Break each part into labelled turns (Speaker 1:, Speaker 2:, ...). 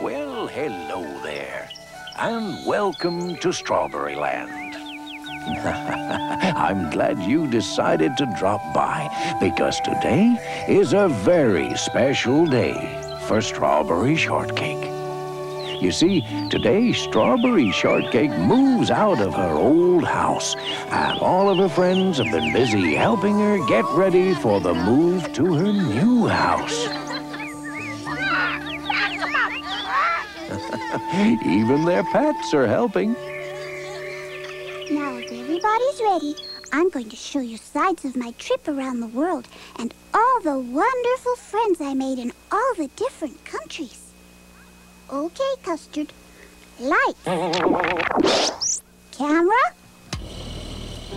Speaker 1: Well, hello there, and welcome to Strawberry Land. I'm glad you decided to drop by because today is a very special day for strawberry shortcake. You see, today Strawberry Shortcake moves out of her old house, and all of her friends have been busy helping her get ready for the move to her new house. Even their pets are helping.
Speaker 2: Now, if everybody's ready, I'm going to show you sides of my trip around the world and all the wonderful friends I made in all the different countries. Okay, Custard. Light. Camera.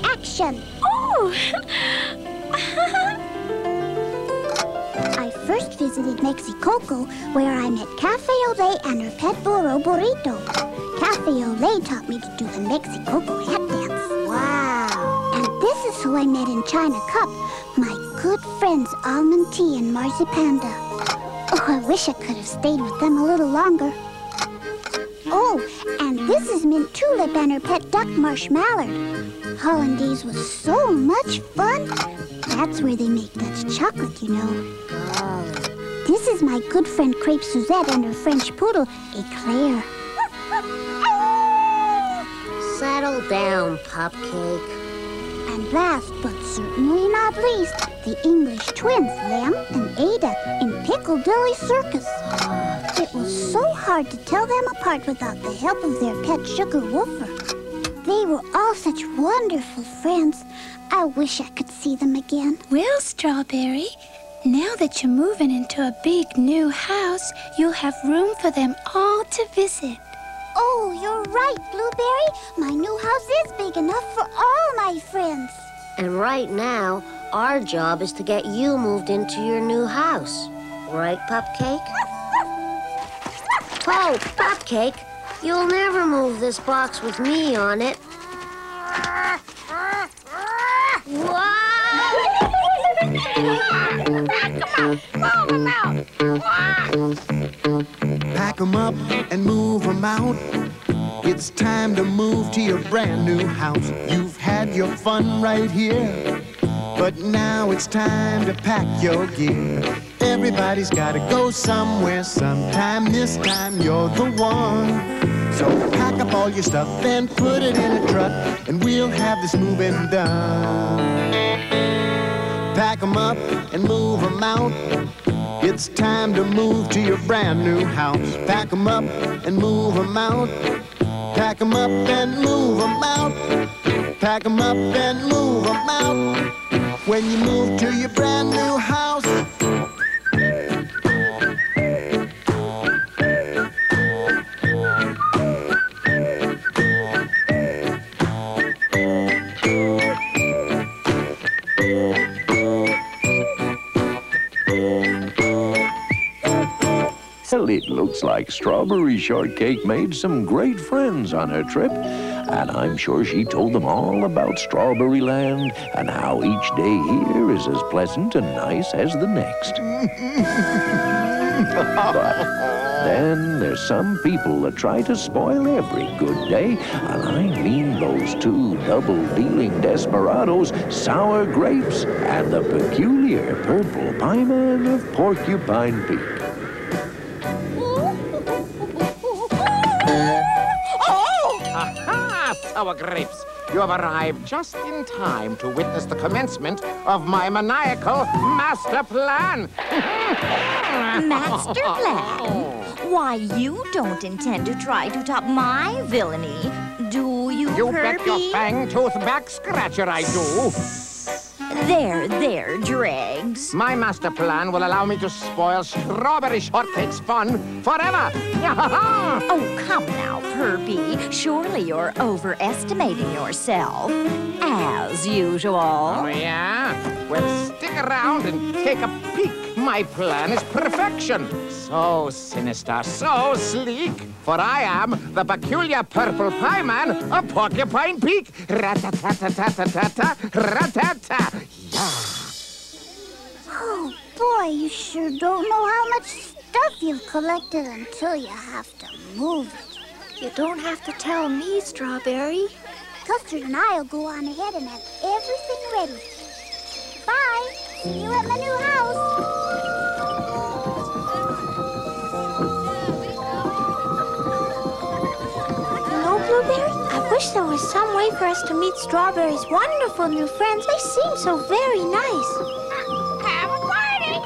Speaker 2: Action.
Speaker 3: Oh!
Speaker 2: I first visited Mexicoco, where I met Café Olé and her pet burro Burrito. Café Olé taught me to do the Mexicoco hat dance. Wow. And this is who I met in China Cup, my good friends Almond Tea and Marzipanda. Oh, I wish I could have stayed with them a little longer. Oh, and this is Mint Tulip and her pet duck Marsh Mallard. Hollandaise was so much fun. That's where they make Dutch chocolate, you know. This is my good friend Crepe Suzette and her French poodle, Eclair.
Speaker 4: Settle down, Pupcake.
Speaker 2: And last but certainly not least, the English twins, Lem and Ada, in Piccadilly Circus. It was so hard to tell them apart without the help of their pet Sugar Woofer. They were all such wonderful friends. I wish I could see them again.
Speaker 3: Well, Strawberry, now that you're moving into a big new house, you'll have room for them all to visit.
Speaker 2: Oh, you're right, Blueberry. My new house is big enough for all my friends.
Speaker 4: And right now, our job is to get you moved into your new house. Right, Pupcake? Oh, Pupcake, you'll never move this box with me on it.
Speaker 5: Pack 'em up and move 'em out. It's time to move to your brand new house. You've had your fun right here, but now it's time to pack your gear. Everybody's gotta go somewhere sometime. This time you're the one. So pack up all your stuff and put it in a truck, and we'll have this moving done. Pack 'em up and move 'em out. It's time to move to your brand new house. Pack 'em up and move 'em out. Pack 'em up and move 'em out. Pack 'em up and move 'em out. When you move to your brand new house.
Speaker 1: Well, it looks like Strawberry Shortcake made some great friends on her trip, and I'm sure she told them all about Strawberry Land and how each day here is as pleasant and nice as the next. but then there's some people that try to spoil every good day, and I mean those two double-dealing desperados, Sour Grapes and the peculiar purple pieman of Porcupine Peak.
Speaker 6: Sour grapes! You have arrived just in time to witness the commencement of my maniacal master plan.
Speaker 7: Master plan? Why, you don't intend to try to top my villainy, do you,
Speaker 6: You bet your fang-tooth back scratcher I do.
Speaker 7: There, there, Dregs.
Speaker 6: My master plan will allow me to spoil Strawberry Shortcake's fun forever.
Speaker 7: Oh, come now, Perby. Surely you're overestimating yourself. As usual.
Speaker 6: Oh, yeah? Well, stick around and take a. My plan is perfection. So sinister, so sleek. For I am the peculiar purple pie man of Porcupine Peak. Rat-a-tat-a-tat-a-tat-a, rat-a-ta.
Speaker 2: Oh, boy, you sure don't know how much stuff you've collected until you have to move it.
Speaker 7: You don't have to tell me, Strawberry.
Speaker 2: Custard and I'll go on ahead and have everything ready. Bye. See you at my new house.
Speaker 3: No, Blueberry? I wish there was some way for us to meet Strawberry's wonderful new friends. They seem so very nice. Have a party!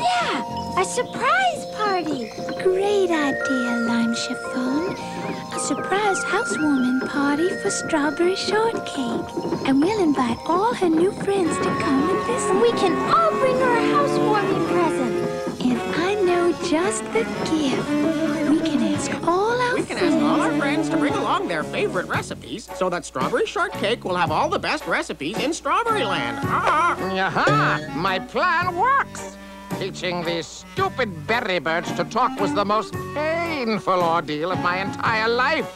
Speaker 3: Yeah, a surprise party. Great idea, Lime Chiffon. A surprise housewarming party for Strawberry Shortcake. And we'll invite all her new friends to come and visit. We can all bring her a housewarming present. And I know just the gift. We can ask all our
Speaker 8: We can ask all our friends to bring along their favorite recipes so that Strawberry Shortcake will have all the best recipes in Strawberry Land. Ah!
Speaker 6: Aha! My plan works! Teaching these stupid berry birds to talk was the most painful ordeal of my entire life.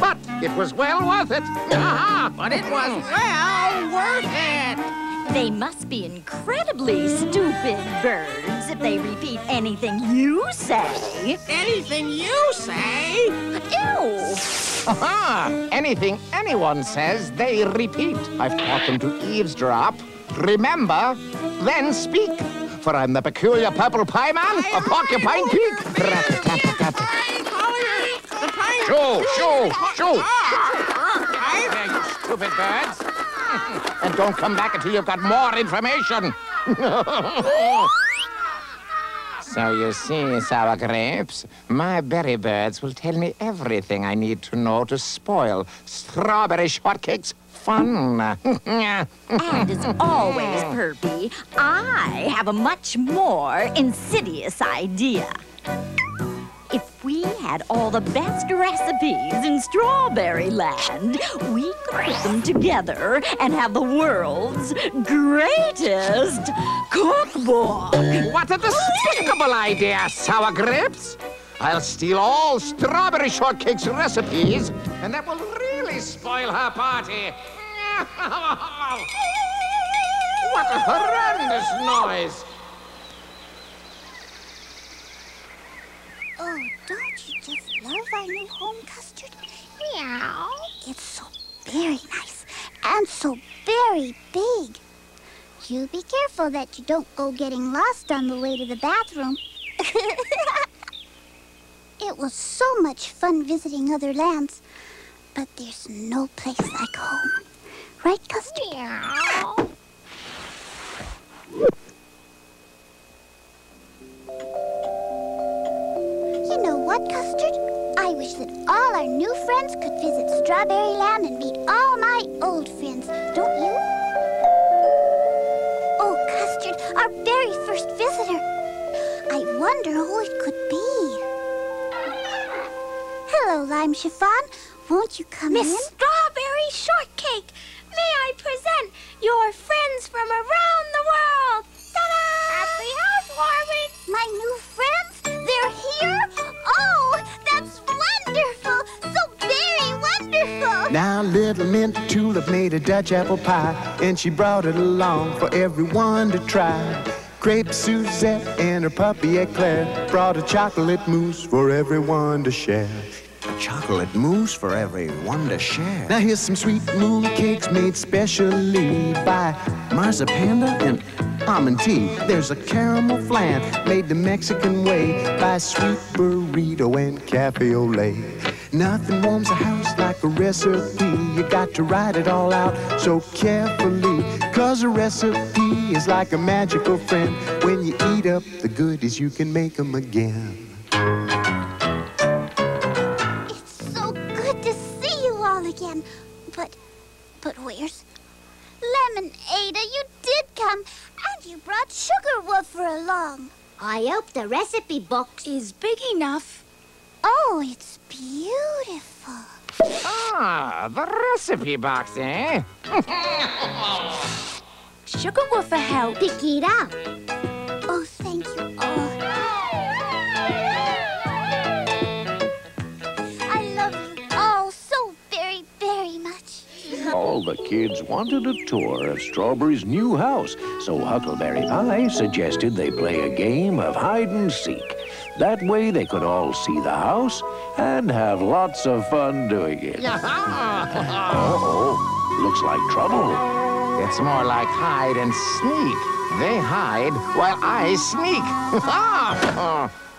Speaker 6: But it was well worth it. Aha!
Speaker 8: But it was well worth it!
Speaker 7: They must be incredibly stupid birds if they repeat anything you say.
Speaker 8: Anything you say?
Speaker 7: Ew!
Speaker 6: Aha! Anything anyone says, they repeat. I've taught them to eavesdrop, remember, then speak. For I'm the peculiar purple pie man of Porcupine Peak. Shoo, shoo, shoo. There, you stupid birds. and don't come back until you've got more information. so you see, Sour Grapes, my berry birds will tell me everything I need to know to spoil Strawberry Shortcake's fun.
Speaker 7: And as always, Perpy, I have a much more insidious idea. If we had all the best recipes in Strawberry Land, we could put them together and have the world's greatest cookbook.
Speaker 6: what a despicable idea, Sour Grapes! I'll steal all Strawberry Shortcake's recipes, and that will really spoil her party. what a horrendous noise!
Speaker 2: Oh, don't you just love our new home custard? Meow. It's so very nice and so very big. You be careful that you don't go getting lost on the way to the bathroom. it was so much fun visiting other lands, but there's no place like home. Right, Custard? Meow. You know what, Custard? I wish that all our new friends could visit Strawberry Land and meet all my old friends, don't you? Oh, Custard, our very first visitor. I wonder who it could be. Hello, Lime Chiffon. Won't you come
Speaker 3: Miss
Speaker 2: in?
Speaker 3: Strawberry Shortcake, may I present your friends from around the world? Ta-da! Happy housewarming!
Speaker 2: My new friends? They're here? Oh, that's wonderful! So very wonderful!
Speaker 5: Now little mint tulip made a Dutch apple pie, and she brought it along for everyone to try. Crepe Suzette and her puppy Eclair brought a chocolate mousse for everyone to share.
Speaker 9: Chocolate mousse for everyone to share.
Speaker 5: Now here's some sweet moon cakes made specially by
Speaker 9: Marzapanda and
Speaker 5: almond tea. There's a caramel flan made the Mexican way by sweet burrito and Café Olé. Nothing warms a house like a recipe. You got to write it all out so carefully. Cause a recipe is like a magical friend. When you eat up the goodies, you can make them again.
Speaker 2: Along.
Speaker 4: I hope the recipe book
Speaker 3: Is big enough.
Speaker 2: Oh, it's beautiful.
Speaker 6: Ah, the recipe box, eh?
Speaker 3: sugar woofer help.
Speaker 2: Pick it up. Oh, All
Speaker 1: the kids wanted a tour of Strawberry's new house, so Huckleberry Pie suggested they play a game of hide and seek. That way they could all see the house and have lots of fun doing it. Uh-oh, looks like trouble.
Speaker 6: It's more like hide and sneak. They hide while I sneak.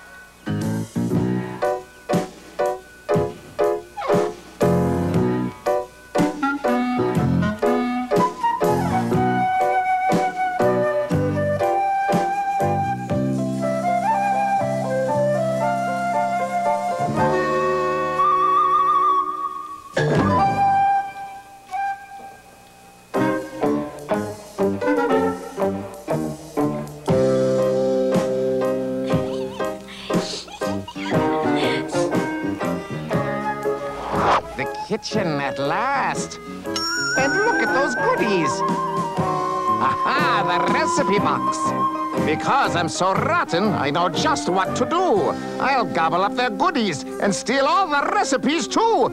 Speaker 6: recipe box. Because I'm so rotten, I know just what to do. I'll gobble up their goodies and steal all the recipes too.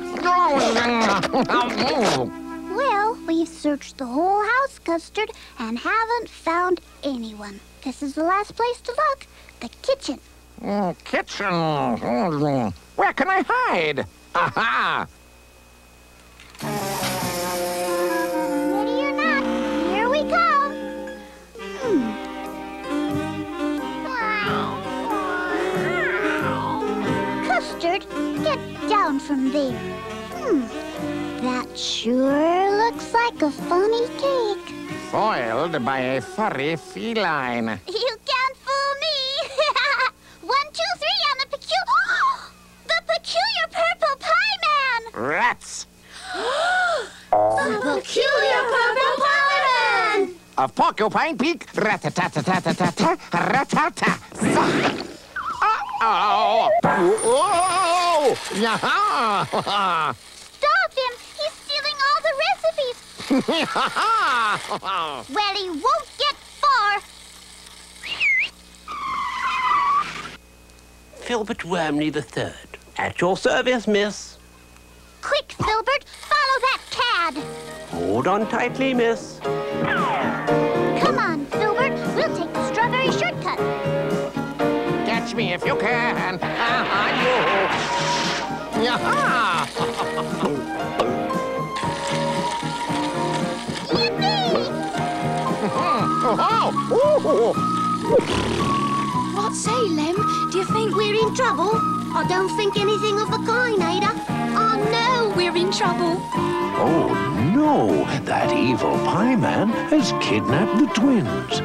Speaker 2: Well, we've searched the whole house, Custard, and haven't found anyone. This is the last place to look. The kitchen.
Speaker 6: Mm, Kitchen. Mm, Where can I hide? Aha!
Speaker 2: Down from there. Hmm. That sure looks like a funny cake.
Speaker 6: Foiled by a furry feline.
Speaker 2: You can't fool me. One, two, three, and the peculiar... the peculiar purple pie man.
Speaker 6: Rats!
Speaker 2: The peculiar purple pie man.
Speaker 6: Of Porcupine Peak. Rat-a-tat-a-tat-a-tat-a, rat-a-ta. Uh-oh! Whoa!
Speaker 2: Stop him. He's stealing all the recipes. Well, he won't get far.
Speaker 10: Filbert Wormley the Third. At your service, miss.
Speaker 2: Quick, Filbert, follow that cad.
Speaker 10: Hold on tightly, miss.
Speaker 6: Catch me if you can. Ah, you. Yaha! Oh,
Speaker 3: What say, Lem? Do you think
Speaker 2: We're in trouble? I don't think anything of the kind, Ada.
Speaker 3: Oh no, we're in trouble.
Speaker 1: Oh no, that evil pie man has kidnapped the twins.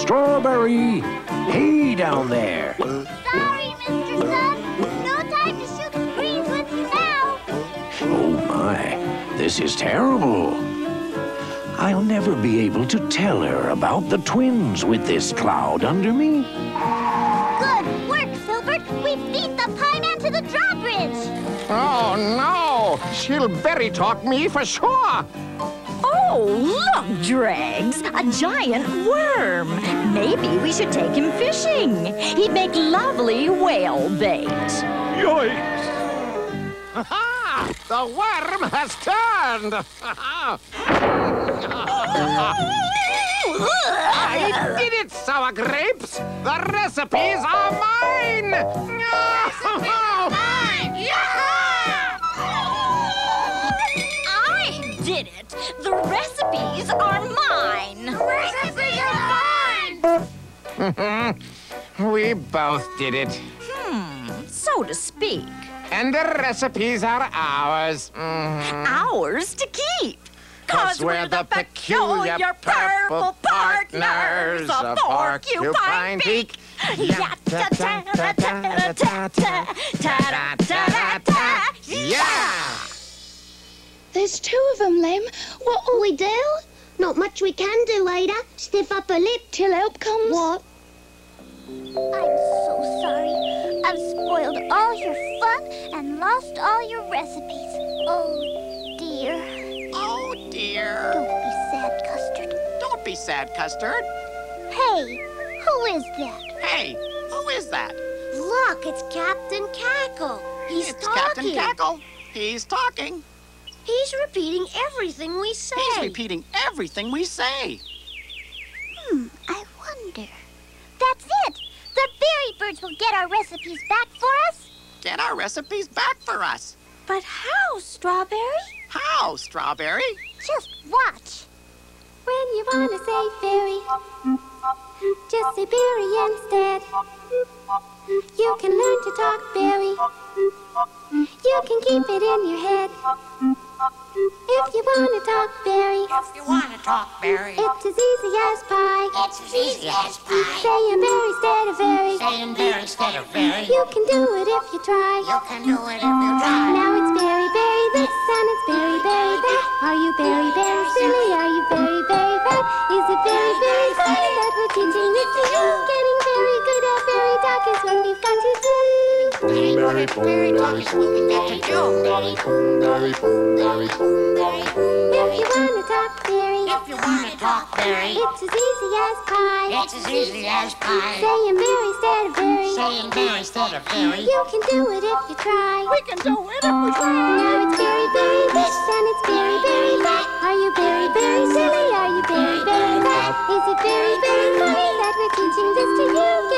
Speaker 1: Strawberry! Hey down there!
Speaker 2: Sorry, Mr. Sun. No time to shoot the breeze with you now.
Speaker 1: Oh my, this is terrible. I'll never be able to tell her about the twins with this cloud under me.
Speaker 2: Good work, Filbert. We beat the pie man to the drawbridge.
Speaker 6: Oh, no! She'll berry talk me for sure!
Speaker 7: Oh, look, Dregs, a giant worm. Maybe we should take him fishing. He'd make lovely whale bait.
Speaker 1: Yoink!
Speaker 6: Ha! The worm has turned! I did it, sour grapes! The recipes are mine!
Speaker 7: I did it. The recipes are mine. The recipes are mine!
Speaker 6: we both did it.
Speaker 7: Hmm, so to speak.
Speaker 6: And the recipes are ours. Mm -hmm.
Speaker 7: Ours to keep.
Speaker 6: Cause we're, we're the peculiar, peculiar purple partners of Porcupine Peak. Yeah!
Speaker 3: There's two of them, Lem. What will
Speaker 2: We do? Not much we can do, Ada. Stiff upper lip.
Speaker 3: till help comes?
Speaker 2: What? I'm so sorry. I've spoiled all your fun and lost all your recipes. Oh, dear.
Speaker 8: Oh, dear.
Speaker 2: Don't be sad, Custard.
Speaker 8: Don't be sad, Custard.
Speaker 2: Hey, who is that?
Speaker 8: Hey, who is that?
Speaker 4: Look, it's Captain Cackle. He's
Speaker 8: it's
Speaker 4: talking.
Speaker 8: Captain Cackle. He's talking.
Speaker 4: He's repeating everything we say.
Speaker 8: He's repeating everything we say.
Speaker 2: Hmm, I wonder. That's it! The berry birds will get our recipes back for us?
Speaker 8: Get our recipes back for us.
Speaker 3: But how, Strawberry?
Speaker 8: How, Strawberry?
Speaker 2: Just watch.
Speaker 3: When you want to say berry, just say berry instead. You can learn to talk berry. You can keep it in your head. If you want to talk berry,
Speaker 11: If you want to talk berry,
Speaker 3: it's as easy as pie.
Speaker 11: it's as easy as pie.
Speaker 3: Saying berry instead of very.
Speaker 11: Saying berry instead of berry.
Speaker 3: You can do it if you try.
Speaker 11: You can do it if you try.
Speaker 3: Now it's berry, berry this, and it's berry, berry that. Are you berry, berry silly? Are you berry, berry bad? Is it very, very funny that we're teaching this to you? Getting very good at berry talk is what we've got to do.
Speaker 11: Berry, berry. Berry, berry, berry,
Speaker 3: If you wanna talk berry,
Speaker 11: If you want to talk berry,
Speaker 3: it's as easy as pie.
Speaker 11: it's as easy as pie.
Speaker 3: Saying berry instead of berry.
Speaker 11: Saying berry instead of berry.
Speaker 3: You can do it if you try.
Speaker 8: We can do it if we try.
Speaker 3: Now it's berry, berry this, and it's berry, berry that. Are you berry, berry silly? Are you berry, berry bad? Is it very, very funny that we're teaching this to you?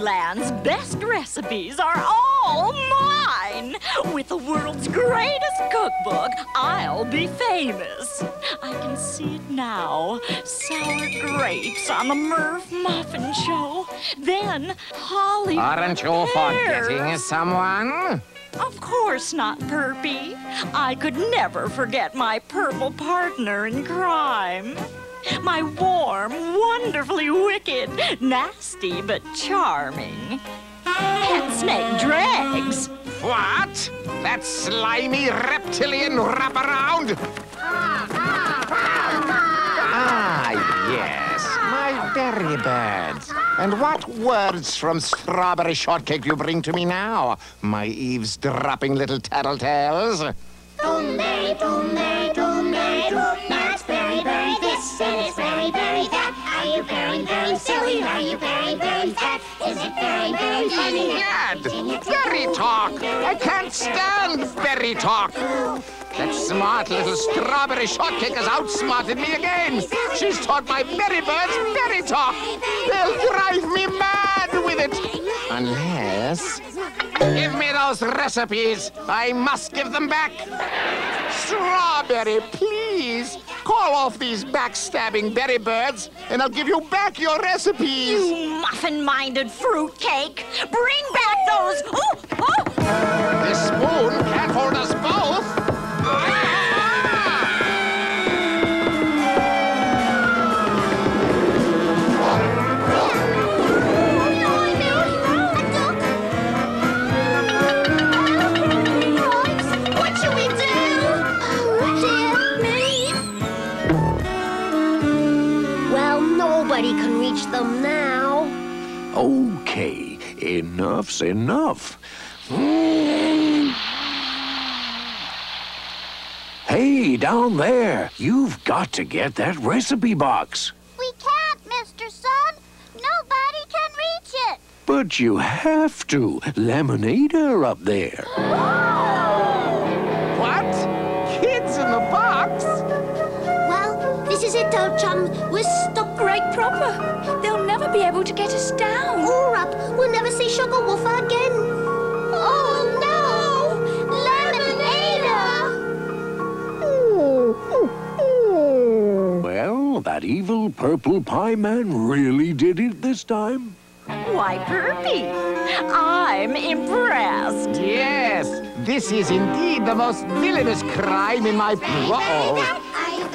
Speaker 7: Land's best recipes are all mine. With the world's greatest cookbook, I'll be famous. I can see it now. Sour grapes on the Merv Muffin Show. Then Holly.
Speaker 6: Aren't you forgetting someone?
Speaker 7: Of course not, Perpy. I could never forget my purple partner in crime. My warm, wonderfully wicked, nasty but charming. Pet snake Dregs.
Speaker 6: What? That slimy reptilian wraparound? Ah, yes, my berry birds. And what words from strawberry shortcake you bring to me now, my eavesdropping little tattletales?
Speaker 11: Boom, berry, boom, berry, very, very silly? Are you very, very fat? Is it very, very funny?
Speaker 6: Gad! Berry talk! I can't stand berry talk! That smart little strawberry shortcake has outsmarted me again! She's taught my berry birds berry talk! They'll drive me mad with it! Unless... Give me those recipes! I must give them back! Strawberry, please! Call off these backstabbing berry birds, and I'll give you back your recipes!
Speaker 7: You muffin-minded fruitcake. Bring back those. Oh, oh.
Speaker 6: This spoon
Speaker 1: enough's enough. Hey, down there, you've got to get that recipe box.
Speaker 2: We can't, Mr. Sun. Nobody can reach it.
Speaker 1: But you have to. Lem and Ada are up there.
Speaker 6: What? Kids in the box?
Speaker 3: Well, this is it, old chum. We're stuck right proper. They'll never be able to get us down.
Speaker 4: Or up. We'll never see Sugar Woofer again.
Speaker 3: Oh, no! Lem and Ada! Oh.
Speaker 1: Well, that evil purple pie man really did it this time.
Speaker 7: Why, Perpy, I'm impressed.
Speaker 6: Yes, this is indeed the most villainous crime in my... Uh-oh.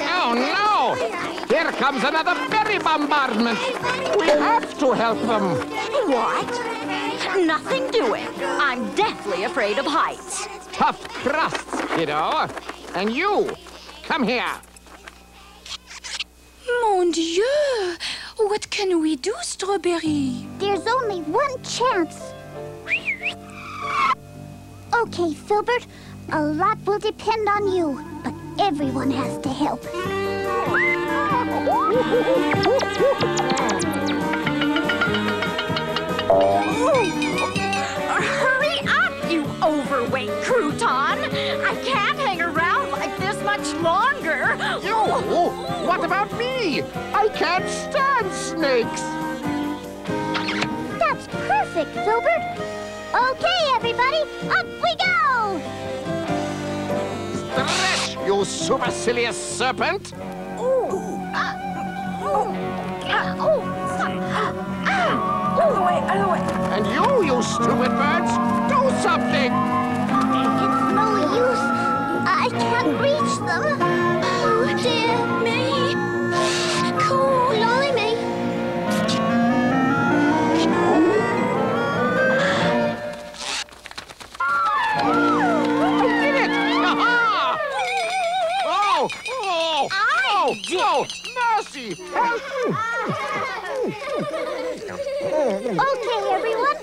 Speaker 6: Oh, no! Here comes another berry bombardment. We have to help them.
Speaker 7: What? Nothing doing. I'm deathly afraid of heights.
Speaker 6: Tough crusts, kiddo. And you, come here.
Speaker 12: Mon Dieu! What can we do, Strawberry?
Speaker 2: There's only one chance. Okay, Filbert, a lot will depend on you, but everyone has to help.
Speaker 7: Hurry up, you overweight crouton! I can't hang around like this much longer.
Speaker 6: You? What about me? I can't stand snakes.
Speaker 2: That's perfect, Filbert. Okay, everybody, up we go!
Speaker 6: Stretch, you supercilious serpent. And you, you stupid birds, do something.
Speaker 2: It's no use. I can't reach them. Oh, dear me. Cool, lolly me.
Speaker 6: Oh, I did it! Aha! Oh! Oh! oh! Oh! Mercy!
Speaker 2: Okay, everyone.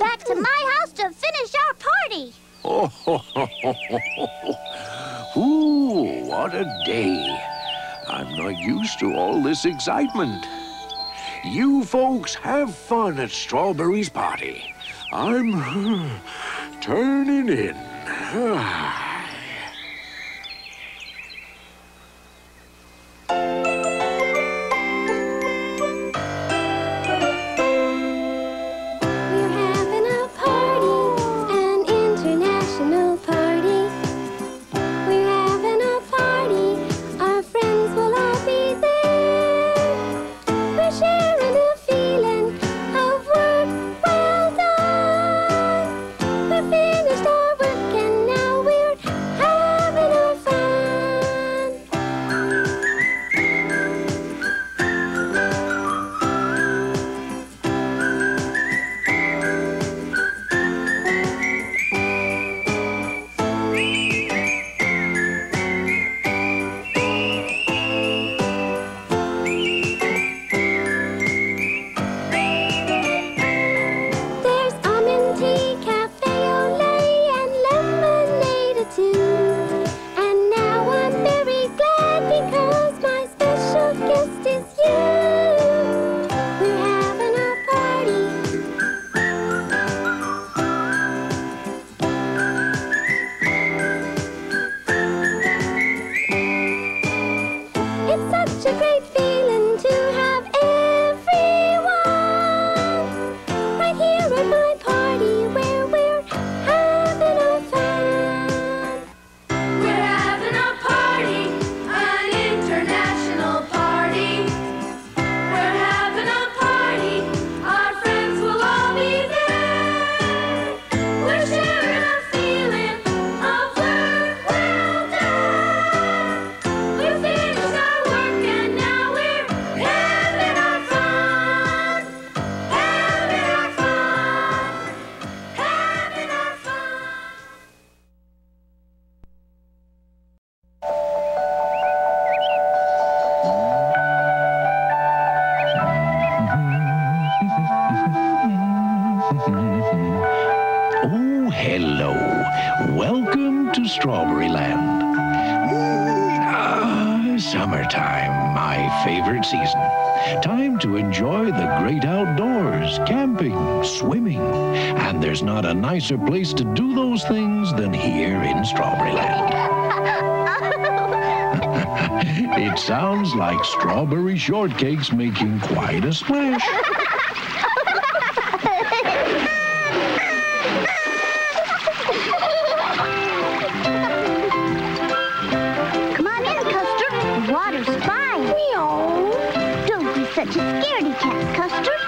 Speaker 2: Back to my house to finish our party.
Speaker 1: Ooh, what a day. I'm not used to all this excitement. You folks have fun at Strawberry's party. I'm turning in.
Speaker 13: We're a
Speaker 1: nicer place to do those things than here in Strawberry Land. it sounds like strawberry shortcake's making quite a splash.
Speaker 2: Come on in, Custard. The water's fine. Meow. Don't be such a scaredy cat, Custard.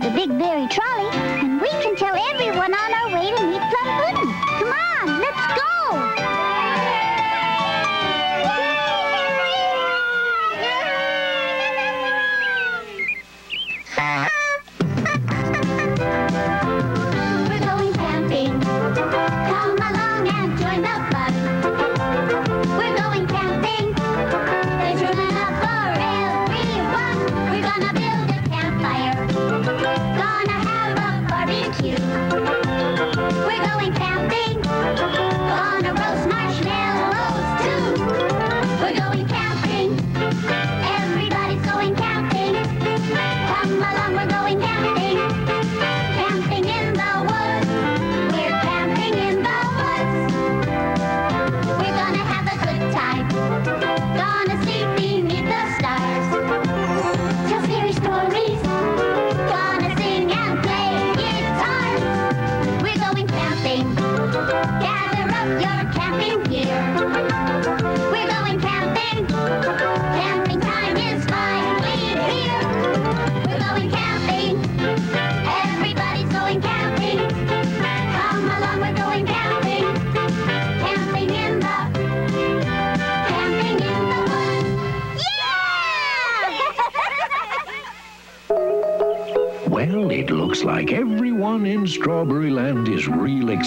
Speaker 2: the big
Speaker 1: bear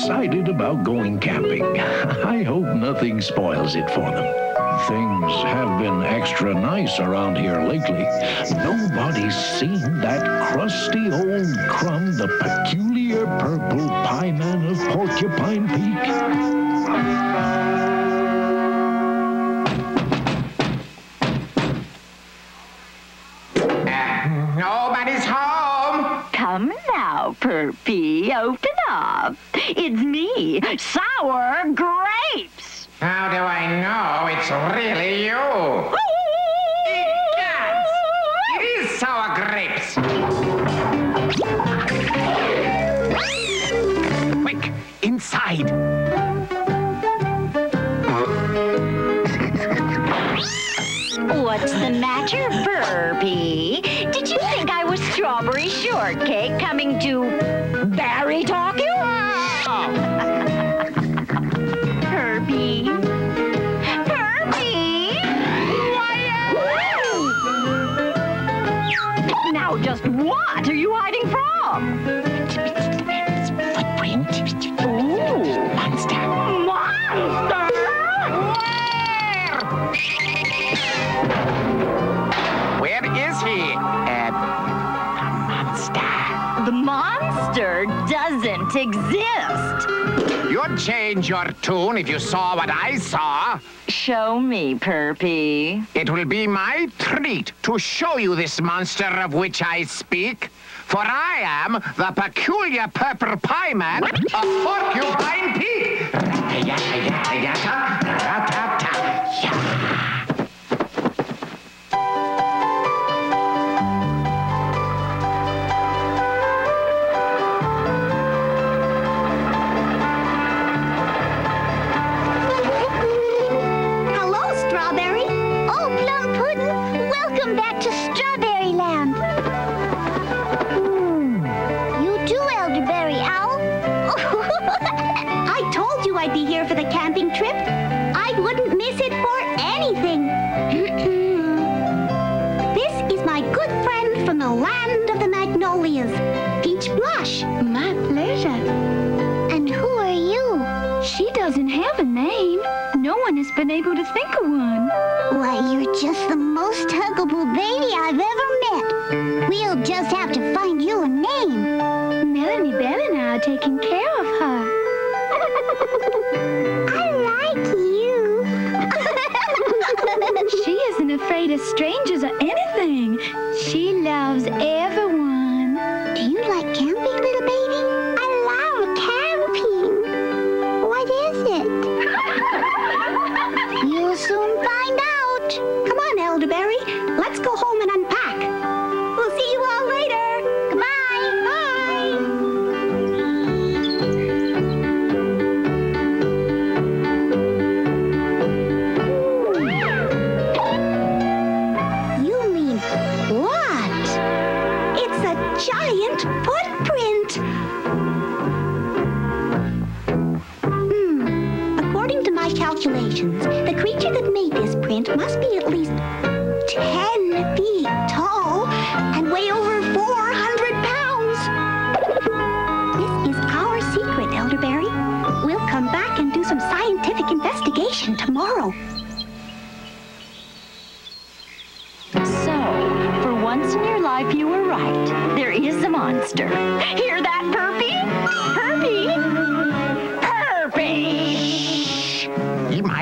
Speaker 1: excited about going camping. I hope nothing spoils it for them. Things have been extra nice around here lately. Nobody's seen that crusty old crumb, the peculiar purple pie man of Porcupine Peak.
Speaker 7: Slurpee, open up. It's me, Sour Grapes.
Speaker 6: How do I know it's really you? Egads! It, it is Sour Grapes. Quick, inside.
Speaker 7: What's the matter, Burpee? strawberry shortcake coming to berry talk You? Oh. Wow. Herbie. Herbie! Uh, now, just what are you hiding from?
Speaker 6: monster
Speaker 7: doesn't exist.
Speaker 6: You'd change your tune if you saw what I saw.
Speaker 7: Show me, Perpy.
Speaker 6: It will be my treat to show you this monster of which I speak, for I am the peculiar Purple Pie Man of Porcupine Peak.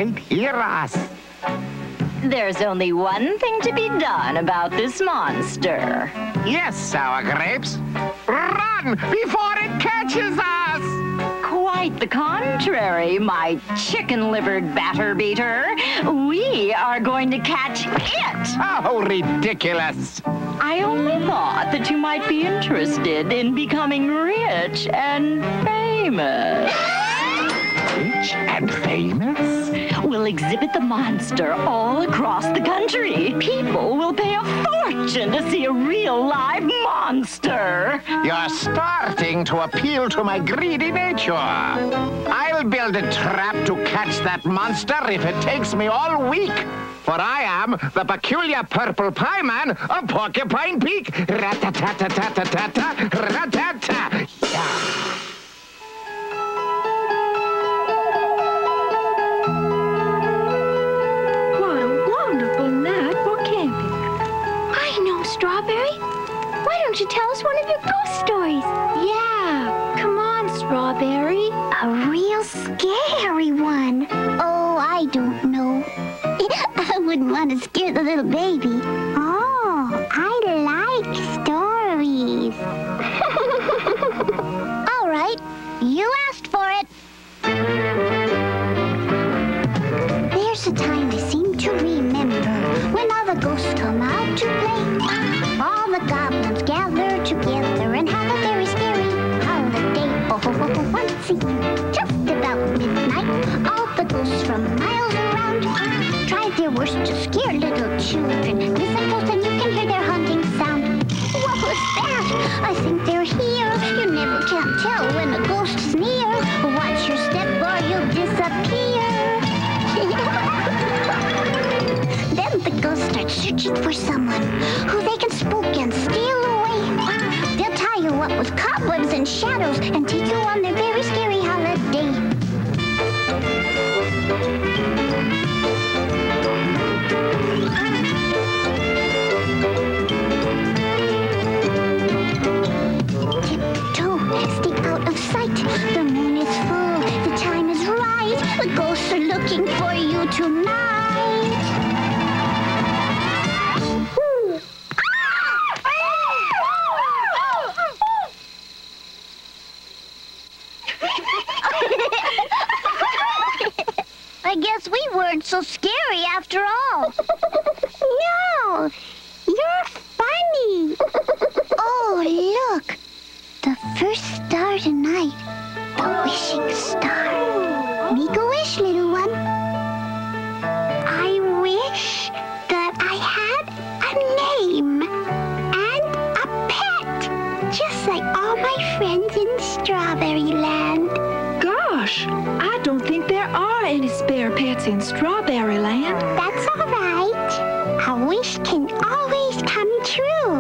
Speaker 7: Hear
Speaker 6: us.
Speaker 7: There's only one thing to be done about this monster.
Speaker 6: Yes, sour grapes. Run before it catches us!
Speaker 7: Quite the contrary, my chicken-livered batter beater. We are going to catch it.
Speaker 6: How ridiculous!
Speaker 7: I only thought that you might be interested in becoming rich and famous.
Speaker 6: Rich and famous?
Speaker 7: We'll exhibit the monster all across the country. People will pay a fortune to see a real live monster.
Speaker 6: You're starting to appeal to my greedy nature. I'll build a trap to catch that monster if it takes me all week. For I am the peculiar purple pie man of Porcupine Peak. Yeah.
Speaker 3: You tell us one of your ghost stories? Yeah. Come on, Strawberry.
Speaker 2: A real scary one. Oh, I don't know. I wouldn't want to scare the little baby. Oh, I like stories. All right, you asked for it. There's a time I seem to remember when all the ghosts come out to play. Just about midnight, all the ghosts from miles around try their worst to scare little children. Close and you can hear their haunting sound. What was that? I think they're here. You never can tell when a ghost is near. Watch your step or you'll disappear. then the ghosts start searching for someone who they can spook and steal with cobwebs and shadows and take you on their very scary holiday. Tiptoe, stick out of sight. The moon is full, the time is right. The ghosts are looking for you tonight. Guess we weren't so scary after all. no, you're funny. oh, look. The first star tonight. The wishing star. Make a wish, little one. I wish that I had a name and a pet. Just like all my friends in Strawberry Land.
Speaker 14: Gosh, I don't think there are any spare pets in Strawberry Land.
Speaker 2: That's all right. A wish can always come true.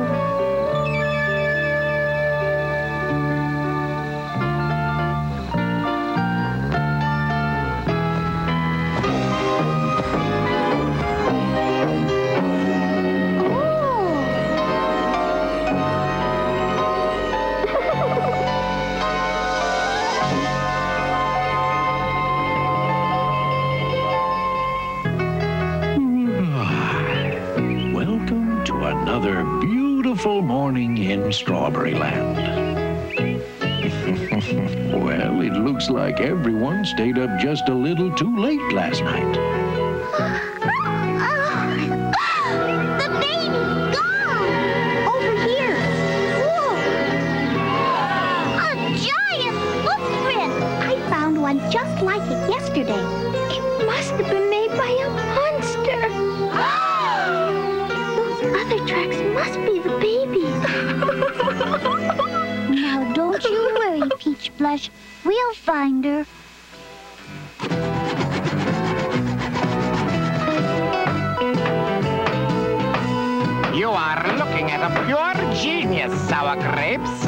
Speaker 1: Beautiful morning in Strawberry Land. well, it looks like everyone stayed up just a little too late last night.
Speaker 2: Now, don't you worry, Peach Blush. We'll find her.
Speaker 6: You are looking at a pure genius, sour grapes.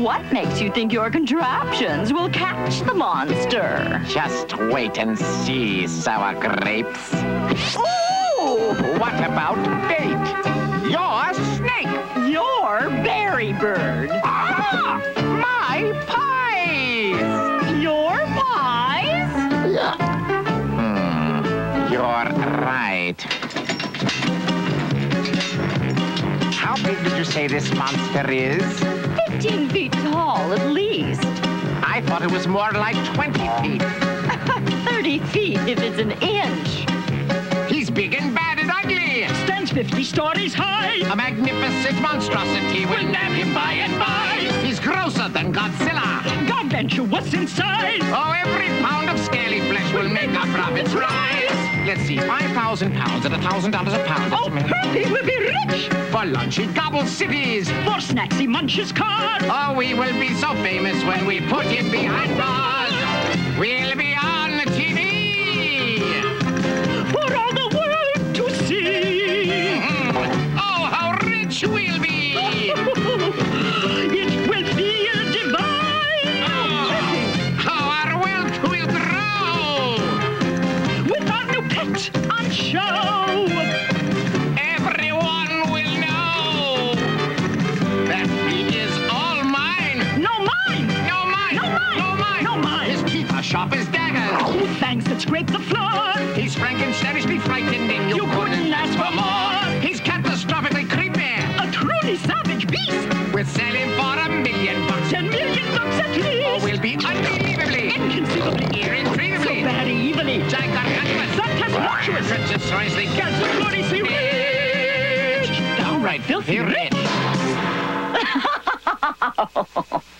Speaker 7: What makes you think your contraptions will catch the monster?
Speaker 6: Just wait and see, sour grapes.
Speaker 7: Ooh!
Speaker 6: What about bait? Your snake.
Speaker 7: Your berry bird.
Speaker 6: Ah! My pies!
Speaker 7: Your pies? Yeah.
Speaker 6: Hmm, you're right. How big did you say this monster is?
Speaker 7: 15 feet tall at least.
Speaker 6: I thought it was more like 20 feet.
Speaker 7: 30 feet if it's an inch.
Speaker 6: He's big and bad and ugly.
Speaker 15: Stands 50 stories high.
Speaker 6: A magnificent monstrosity will nab him by and by. He's grosser than Godzilla.
Speaker 15: God venture what's inside.
Speaker 6: Oh, every pound of scaly flesh will make our profits rise. Let's see, 5,000 pounds at $1,000 a pound.
Speaker 15: Oh, Perky will be rich.
Speaker 6: For lunch, he gobbles cities.
Speaker 15: For snacks, he munches cars.
Speaker 6: Oh, we will be so famous when we put him behind bars. We'll be how we'll be.
Speaker 15: it will feel divine.
Speaker 6: Ah, how our wealth will grow.
Speaker 15: With our new pet on show.
Speaker 6: Everyone will know that he is all mine.
Speaker 15: No mine.
Speaker 6: No mine.
Speaker 15: No mine.
Speaker 6: No mine.
Speaker 15: No mine.
Speaker 6: His teeth are sharp as daggers.
Speaker 15: Oh, fangs that scrape the floor.
Speaker 6: He's Frankensteinishly frightening. You,
Speaker 15: You
Speaker 6: sell him for a million bucks.
Speaker 15: Ten million bucks at least.
Speaker 6: Or we'll be unbelievably,
Speaker 15: Inconceivably.
Speaker 6: irretrievably, so
Speaker 15: Very evilly.
Speaker 6: gigantic,
Speaker 15: Fantastic.
Speaker 6: preposterously
Speaker 15: Ganz gloriously rich. Downright filthy
Speaker 6: rich.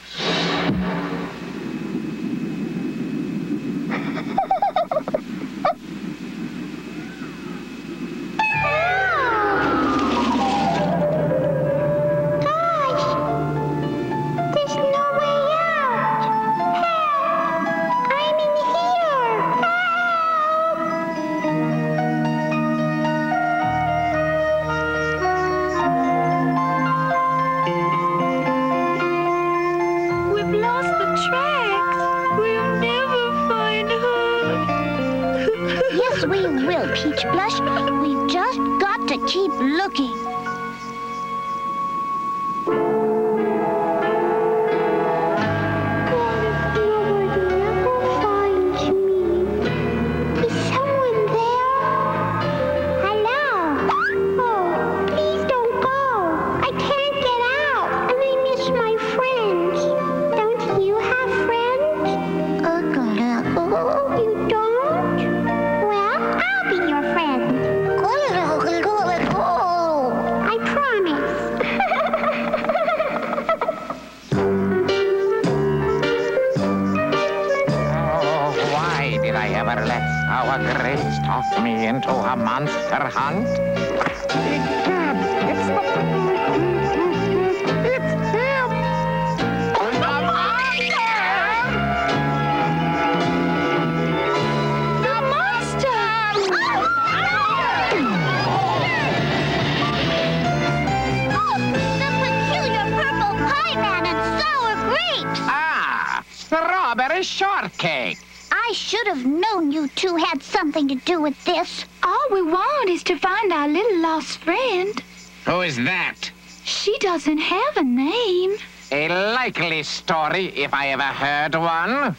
Speaker 6: if I ever heard one.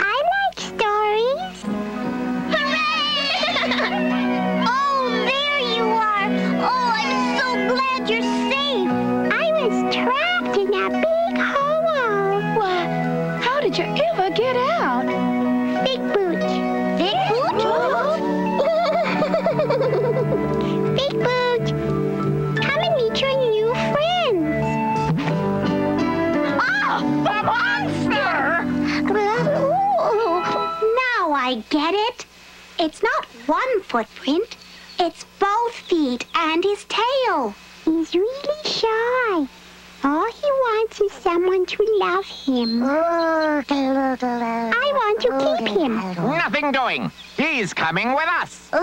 Speaker 2: I like stories. Hooray! oh, there you are. Oh, I'm so glad you're safe. One footprint. It's both feet and his tail. He's really shy. All he wants is someone to love him. I want to keep him.
Speaker 6: Nothing doing. He's coming with us.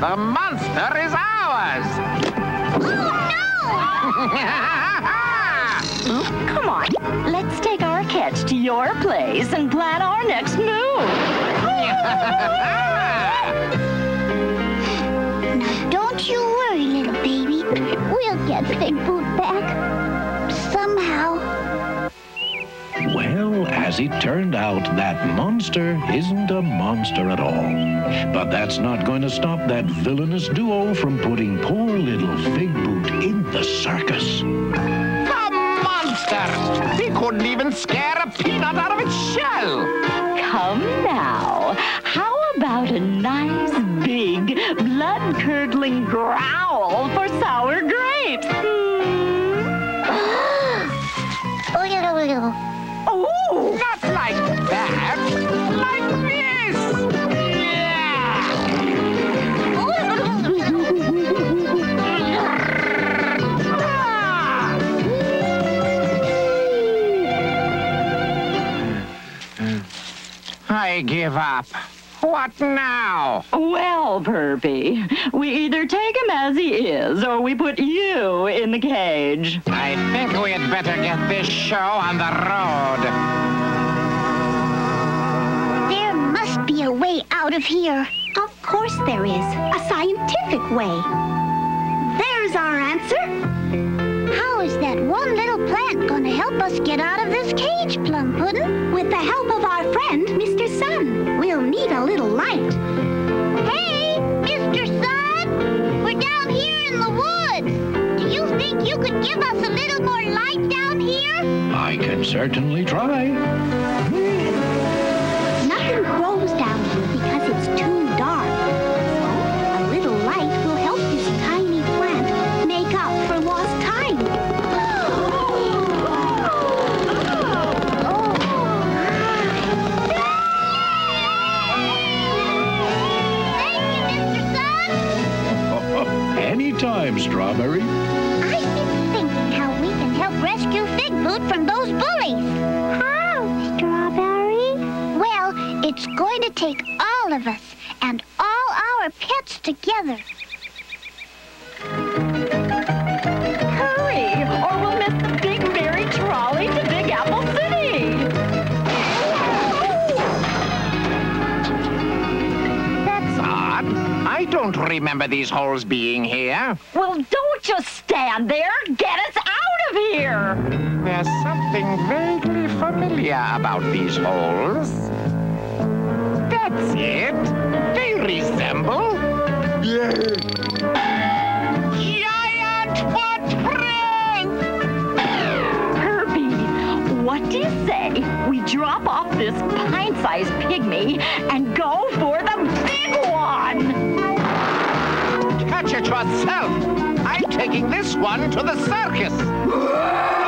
Speaker 6: the monster is ours.
Speaker 7: Come on, let's take our catch to your place and plan our next move.
Speaker 2: now, Don't you worry, little baby. We'll get Big Boot back. Somehow.
Speaker 1: Well, as it turned out, that monster isn't a monster at all. But that's not going to stop that villainous duo from putting poor little Fig Boot in the circus.
Speaker 6: The monster! He couldn't even scare a peanut out of its shell.
Speaker 7: Come now, how about a nice big blood-curdling growl for sour grapes? Hmm?
Speaker 6: Oh! Not like that. Like this. I give up. What now?
Speaker 7: Well, Perpy, we either take him as he is, or we put you in the cage.
Speaker 6: I think we had better get this show on the road.
Speaker 2: There must be a way out of here. Of course there is. A scientific way. There's our answer. How is that one little plant going to help us get out of this cage, Plum Puddin'? With the help of our friend, Mr. Sun. We'll need a little light. Hey, Mr. Sun! We're down here in the woods. Do you think you could give us a little more light down here?
Speaker 1: I can certainly try. Anytime,
Speaker 2: I've been thinking how we can help rescue Fig Boot from those bullies. How, Strawberry? Well, it's going to take all of us and all our pets together.
Speaker 6: I don't remember these holes being here.
Speaker 7: Well, don't just stand there. Get us out of here.
Speaker 6: There's something vaguely familiar about these holes. That's it. They resemble. Giant footprints!
Speaker 7: Herbie, what do you say we drop off this pint-sized pygmy and go for the big one?
Speaker 6: It yourself. I'm taking this one to the circus.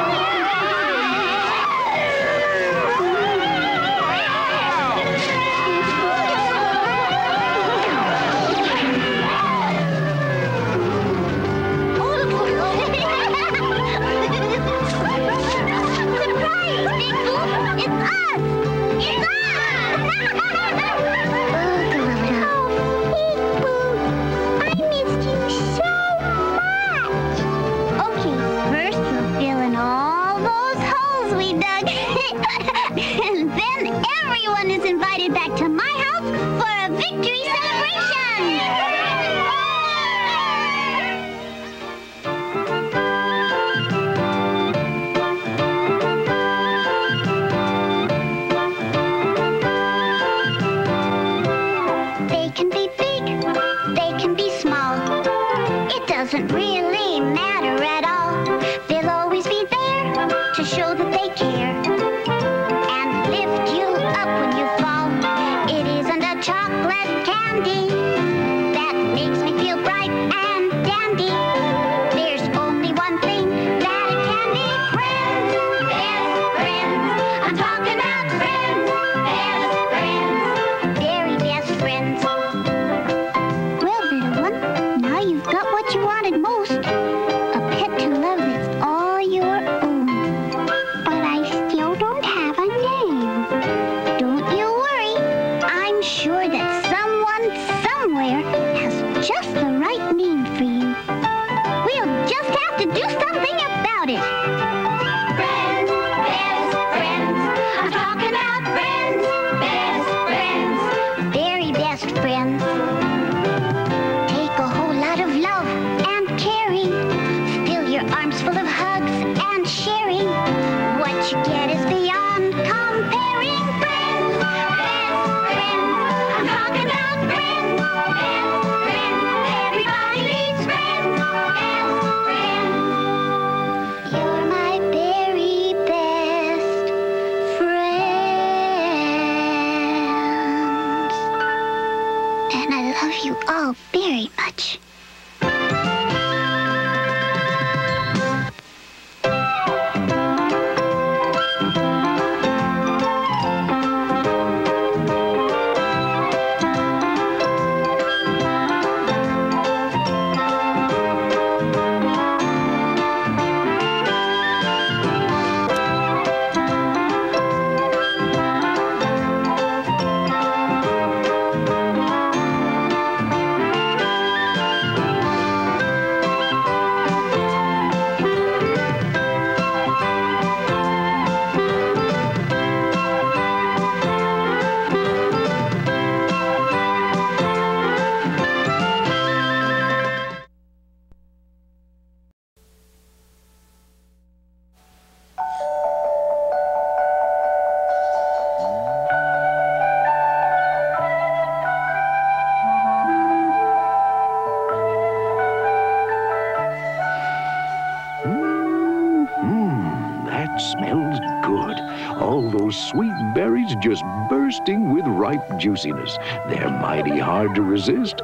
Speaker 1: ripe juiciness. They're mighty hard to resist.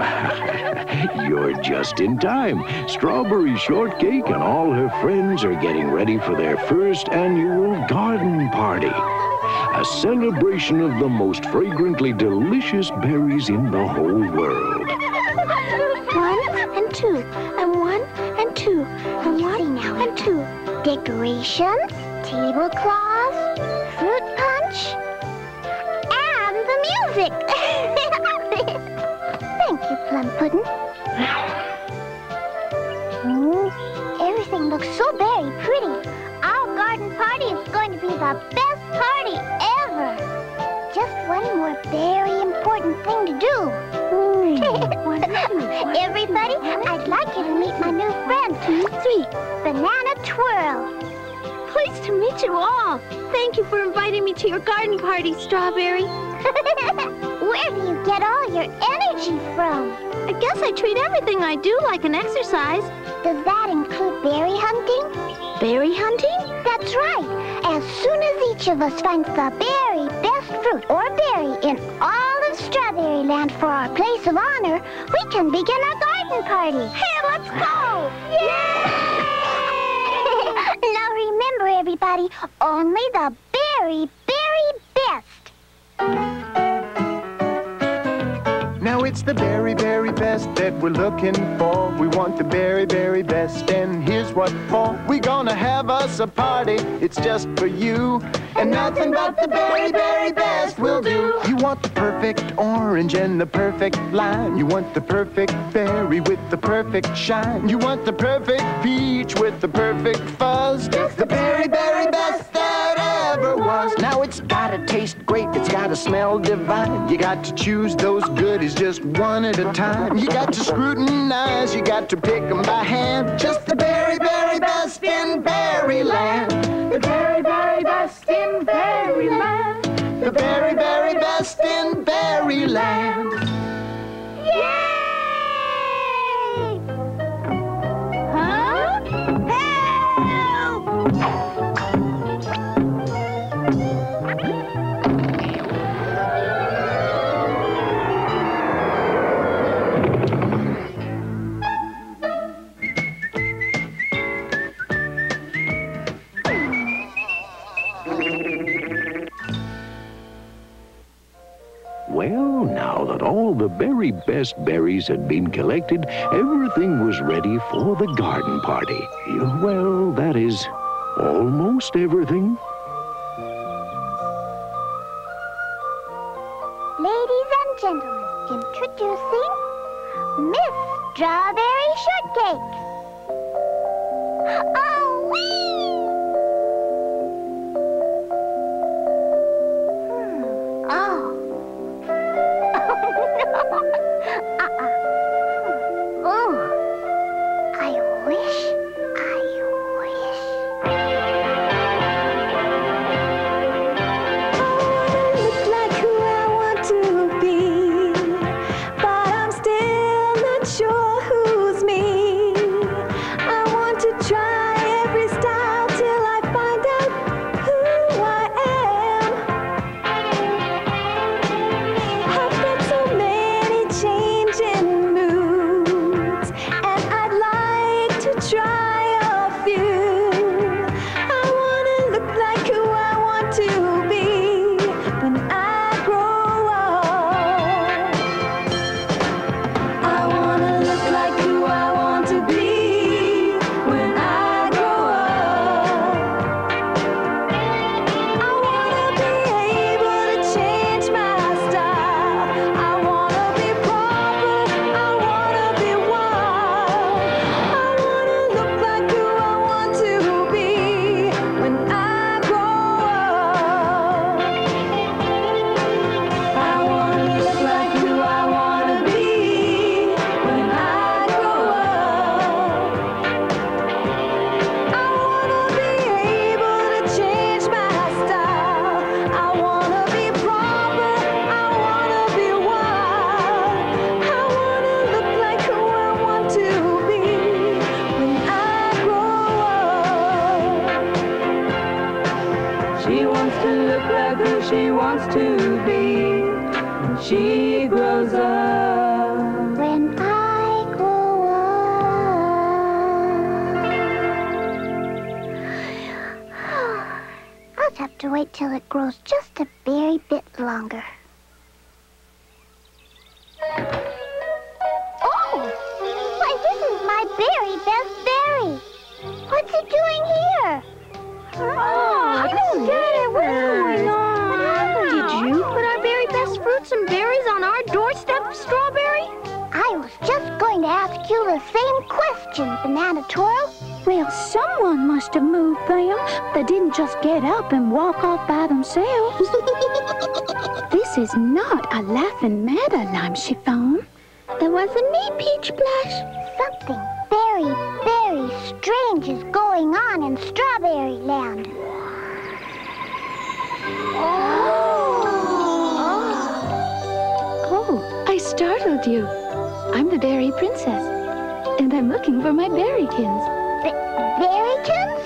Speaker 1: You're just in time. Strawberry Shortcake and all her friends are getting ready for their first annual garden party. A celebration of the most fragrantly delicious berries in the whole world.
Speaker 2: You, Plum Pudding. Mm, everything looks so very pretty. Our garden party is going to be the best party ever. Just one more very important thing to do. Everybody, I'd like you to meet my new friend. Two, three. Banana Twirl.
Speaker 3: Pleased to meet you all. Thank you for inviting me to your garden party, Strawberry.
Speaker 2: Where do you get all your energy from?
Speaker 3: I guess I treat everything I do like an exercise.
Speaker 2: Does that include berry hunting?
Speaker 3: Berry hunting?
Speaker 2: That's right. As soon as each of us finds the very best fruit or berry in all of Strawberry Land for our place of honor, we can begin our garden party. Hey, let's go! Yay! now remember, everybody, only the very, very best.
Speaker 5: It's the very, very best that we're looking for. We want the very, very best, and here's what for. We're gonna have us a party, it's just for you. And nothing but the very, very best will do. You want the perfect orange and the perfect lime. You want the perfect berry with the perfect shine. You want the perfect peach with the perfect fuzz. The very, very best that was. Now it's gotta taste great, it's gotta smell divine. You got to choose those goodies just one at a time. You got to scrutinize, you got to pick them by hand. Just the very, very best in Berryland. The very, very best in Berryland. The very, very best in Berryland.
Speaker 1: All the very best berries had been collected, everything was ready for the garden party. Well, that is almost everything.
Speaker 12: Ladies and gentlemen, introducing Miss Strawberry Shortcake. Oh, wee! Hmm. Oh. Ha ha ha! The same question, Banana Twirl.
Speaker 14: Well, someone must have moved them. They didn't just get up and walk off by themselves. this is not a laughing matter, Lime Chiffon.
Speaker 12: It wasn't me, Peach Blush. Something very, very strange is going on in Strawberry Land.
Speaker 14: Oh, Oh, I startled you. I'm the berry princess, I'm looking for my berrykins.
Speaker 12: berrykins?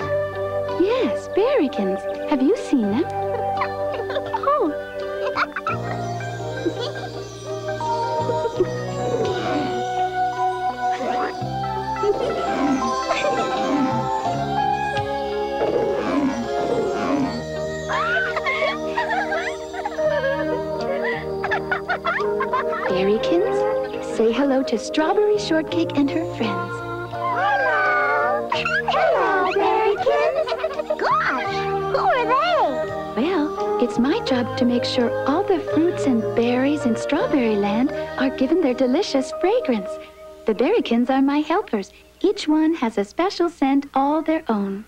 Speaker 14: Yes, berrykins. Have you seen them? oh. Berrykins, say hello to Strawberry Shortcake and her friends.
Speaker 12: Hello. Hello, berrykins. Gosh, who are they?
Speaker 14: Well, it's my job to make sure all the fruits and berries in Strawberry Land are given their delicious fragrance. The berrykins are my helpers. Each one has a special scent all their own.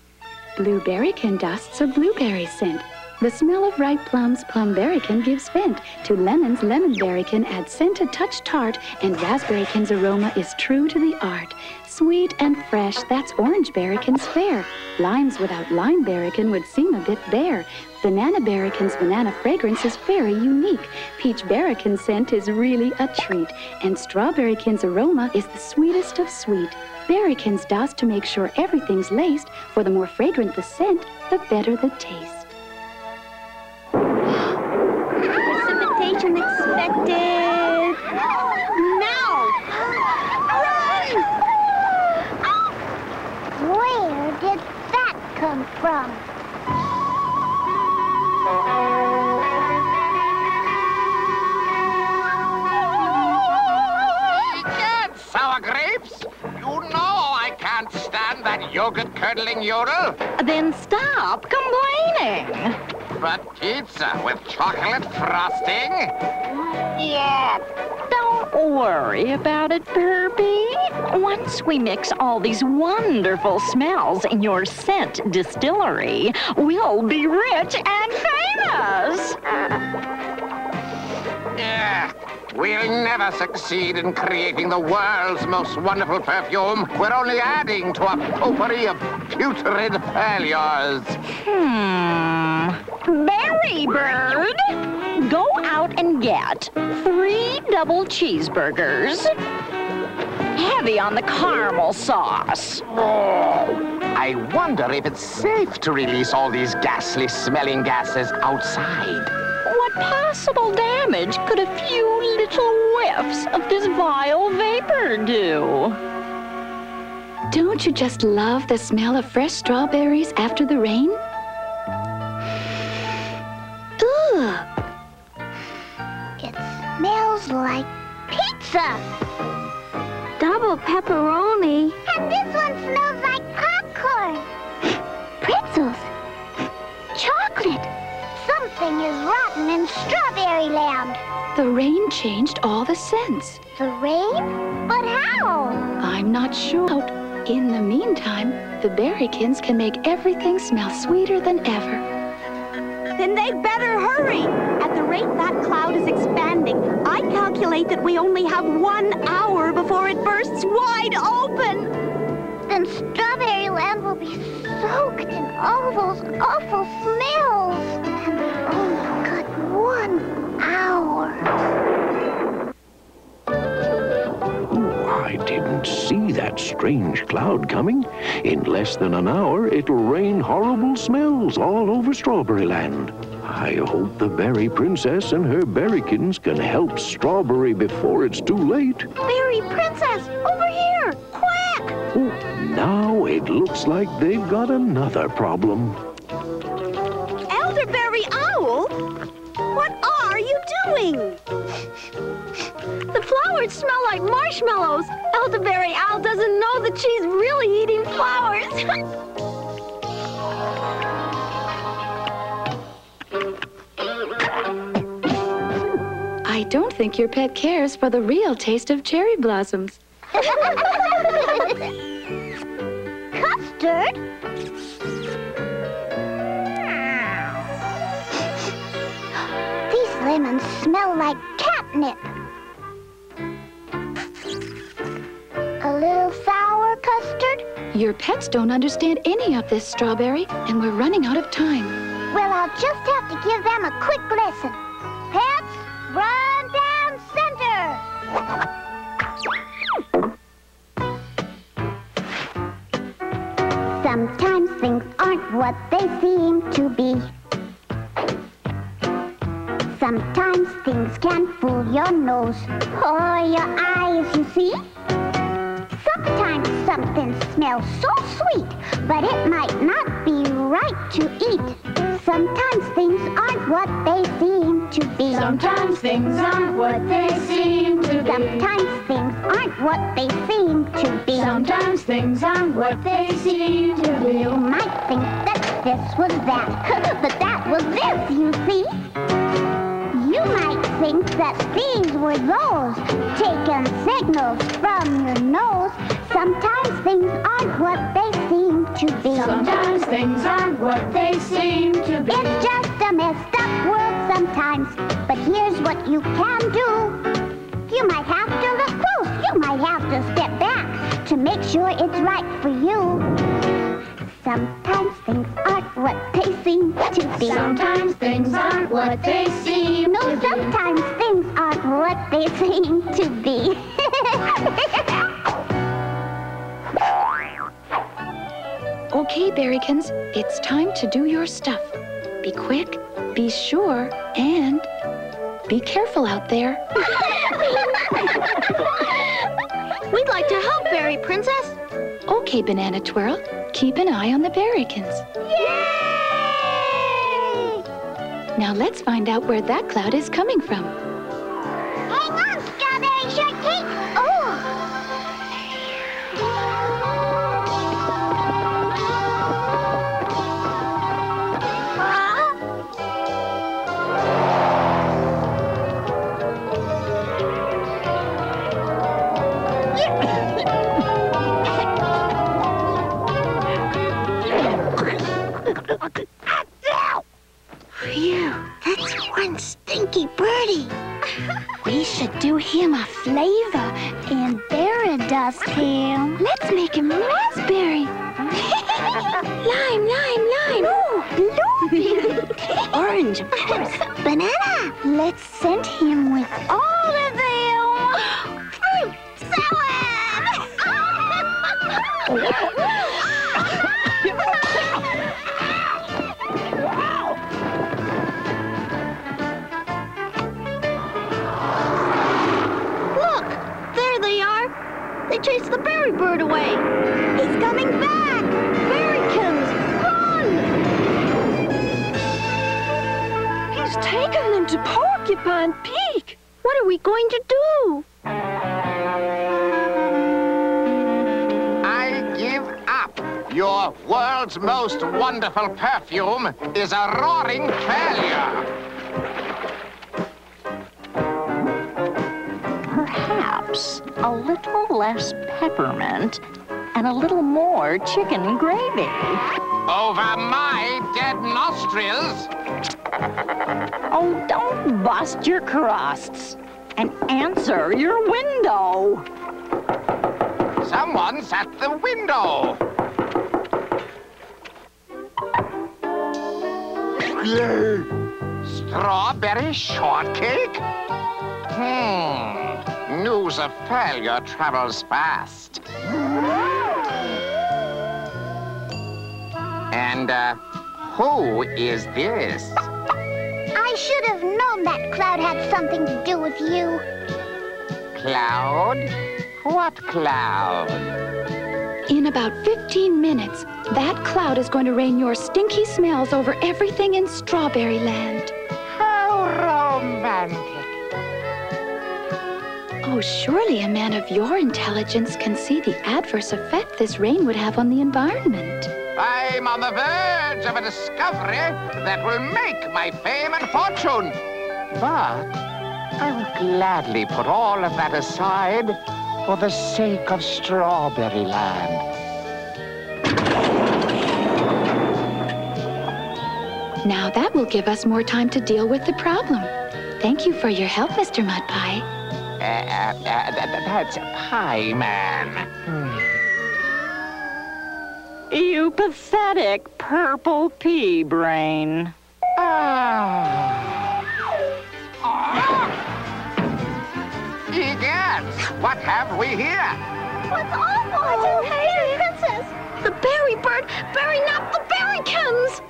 Speaker 14: Blueberrykin dusts a blueberry scent. The smell of ripe plums, plumberrykin gives vent. To lemons, lemonberrykin adds scent a touch tart, and raspberrykin's aroma is true to the art. Sweet and fresh, that's orange orangeberrykin's fare. Limes without lime limeberrykin would seem a bit bare. Banana berrykin's banana fragrance is very unique. Peach berrykin's scent is really a treat. And strawberrykin's aroma is the sweetest of sweet. Berrykin's dust to make sure everything's laced, for the more fragrant the scent, the better the taste.
Speaker 2: connected. Now! Run! Oh.
Speaker 12: Where did that come from?
Speaker 6: Yes, sour grapes. You know I can't stand that yogurt-curdling yodel.
Speaker 7: Then stop complaining.
Speaker 6: But pizza with chocolate frosting? Yeah.
Speaker 7: Don't worry about it, Perby. Once we mix all these wonderful smells in your scent distillery, we'll be rich and famous.
Speaker 6: Yeah. We'll never succeed in creating the world's most wonderful perfume. We're only adding to a potpourri of putrid failures.
Speaker 7: Hmm. Berry Bird, go out and get three double cheeseburgers. Heavy on the caramel sauce.
Speaker 6: Oh, I wonder if it's safe to release all these ghastly smelling gases outside.
Speaker 7: What possible damage could a few little whiffs of this vile vapor do?
Speaker 14: Don't you just love the smell of fresh strawberries after the rain?
Speaker 2: Smells like pizza.
Speaker 3: Double pepperoni.
Speaker 2: And this one smells like popcorn. Pretzels. Chocolate. Something is rotten in Strawberry Land.
Speaker 14: The rain changed all the scents.
Speaker 2: The rain? But how?
Speaker 14: I'm not sure. In the meantime, the berrykins can make everything smell sweeter than ever.
Speaker 12: Then they'd better hurry. At the rate that cloud is expanding, I calculate that we only have one hour before it bursts wide open.
Speaker 2: Then Strawberry Land will be soaked in all those awful smells. And oh, we've only got one hour.
Speaker 1: I didn't see that strange cloud coming. In less than an hour, it'll rain horrible smells all over Strawberry Land. I hope the Berry Princess and her berrykins can help Strawberry before it's too late.
Speaker 12: Berry Princess, over here, quick!
Speaker 1: Oh, now it looks like they've got another problem.
Speaker 12: Elderberry Owl? What are you doing?
Speaker 3: Flowers smell like marshmallows. Elderberry Owl doesn't know that she's really eating flowers.
Speaker 14: I don't think your pet cares for the real taste of cherry blossoms.
Speaker 2: Custard? These lemons smell like catnip. Little sour custard?
Speaker 14: Your pets don't understand any of this, Strawberry, and we're running out of time.
Speaker 2: Well, I'll just have to give them a quick lesson. Pets, run down center! Sometimes things aren't what they seem to be. Sometimes things can fool your nose or your eyes, you see. Sometimes something smells so sweet, but it might not be right to eat. Sometimes things aren't what they seem to be.
Speaker 11: Sometimes things aren't what they seem to be.
Speaker 2: Sometimes things aren't what they seem to be.
Speaker 11: Sometimes things aren't what they seem to be.
Speaker 2: You might think that this was that, but that was this, you see. Think that these were those, taking signals from your nose. Sometimes things aren't what they seem to be.
Speaker 11: Sometimes things aren't what they seem to be.
Speaker 2: It's just a messed up world sometimes, but here's what you can do. You might have to look close. You might have to step back to make sure it's right for you. Sometimes things aren't what they seem to be.
Speaker 11: Sometimes things aren't what they seem to be.
Speaker 2: Sometimes things aren't what they seem to be.
Speaker 14: Okay, berrykins, it's time to do your stuff. Be quick, be sure, and be careful out there.
Speaker 3: We'd like to help, Berry Princess.
Speaker 14: Okay, Banana Twirl, keep an eye on the berrykins. Now let's find out where that cloud is coming from.
Speaker 3: Him a flavor and berry dust him.
Speaker 14: Let's make him raspberry.
Speaker 3: lime, lime, lime.
Speaker 14: No, blueberry.
Speaker 3: Orange, of course. Banana. Let's scent him with all
Speaker 12: Porcupine Peak. What are we going to do?
Speaker 6: I give up. Your world's most wonderful perfume is a roaring failure.
Speaker 7: Perhaps a little less peppermint and a little more chicken gravy.
Speaker 6: Over my dead nostrils.
Speaker 7: Oh, don't bust your crusts and answer your window.
Speaker 6: Someone's at the window. Strawberry shortcake? Hmm. News of failure travels fast. And, uh, who is this?
Speaker 2: I should have known that cloud had something to do with you.
Speaker 6: Cloud? What cloud?
Speaker 14: In about 15 minutes, that cloud is going to rain your stinky smells over everything in Strawberry Land.
Speaker 6: How romantic.
Speaker 14: Oh, surely a man of your intelligence can see the adverse effect this rain would have on the environment.
Speaker 6: I'm on the verge of a discovery that will make my fame and fortune. But I will gladly put all of that aside for the sake of Strawberry Land.
Speaker 14: Now that will give us more time to deal with the problem. Thank you for your help, Mr. Mudpie.
Speaker 6: Uh, uh, uh, th- th- that's Pie Man.
Speaker 7: You pathetic purple pea brain.
Speaker 6: Ah. Egads, what have we here?
Speaker 3: What's awful? Hey, Princess.
Speaker 12: The berry bird burying up the berrykins.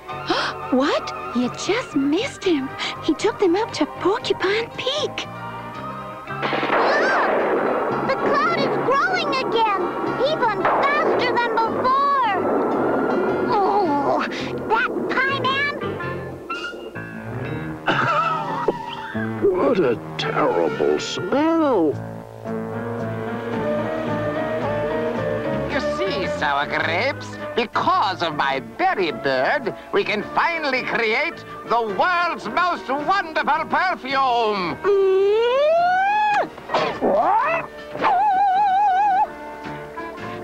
Speaker 14: What? You just missed him. He took them up to Porcupine Peak.
Speaker 2: Look! The cloud is growing again, even faster than before. That pie man!
Speaker 1: What a terrible smell.
Speaker 6: You see, Sour Grapes, because of my berry bird, we can finally create the world's most wonderful perfume. Mm.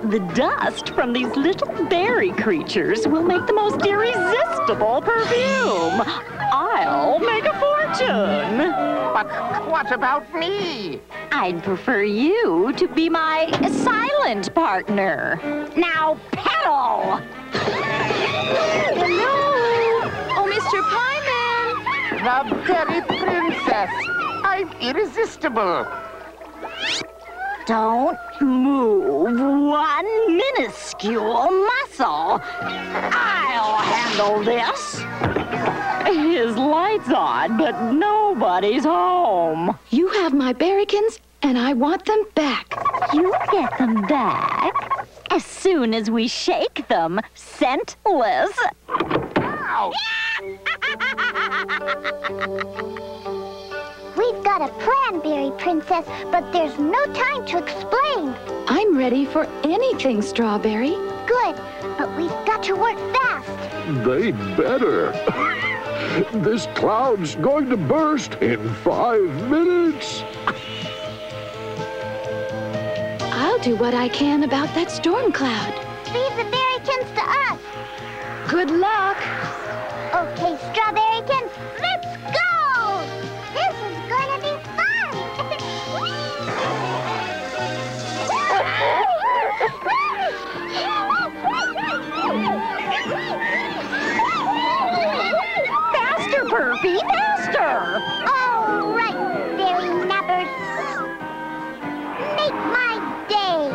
Speaker 7: The dust from these little berry creatures will make the most irresistible perfume. I'll make a fortune.
Speaker 6: But what about me?
Speaker 7: I'd prefer you to be my silent partner. Now pedal!
Speaker 12: Hello. Oh, Mr. Pie Man.
Speaker 6: The berry princess. I'm irresistible.
Speaker 7: Don't move one minuscule muscle. I'll handle this. His light's on, but nobody's home.
Speaker 14: You have my berrykins, and I want them back.
Speaker 7: You get them back as soon as we shake them scentless.
Speaker 6: Ow!
Speaker 2: We've got a plan, Berry Princess, but there's no time to explain.
Speaker 14: I'm ready for anything, Strawberry.
Speaker 2: Good, but we've got to work fast.
Speaker 1: They better. this cloud's going to burst in five minutes.
Speaker 14: I'll do what I can about that storm cloud.
Speaker 2: Leave the berrykins to us.
Speaker 14: Good luck.
Speaker 2: Okay, strawberrykins, Be master!
Speaker 7: All right, fairy nappers. Make my day.